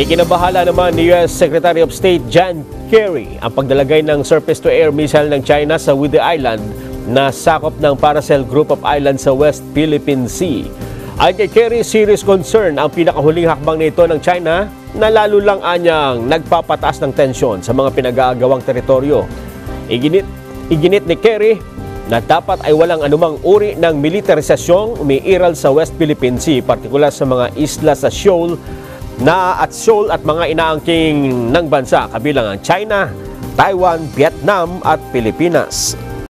Ikinabahala naman ni US Secretary of State John Kerry ang pagdalagay ng surface-to-air missile ng China sa Whidbey Island na sakop ng Paracel Group of Islands sa West Philippine Sea. Ayon kay Kerry, serious concern ang pinakahuling hakbang nito ng China na lalo lang anyang nagpapataas ng tensyon sa mga pinag-aagawang teritoryo. Iginit, iginit ni Kerry na dapat ay walang anumang uri ng militarisasyong umiiral sa West Philippine Sea, partikular sa mga isla sa Shoal na at Seoul at mga inaangking ng bansa kabilang ang China, Taiwan, Vietnam at Pilipinas.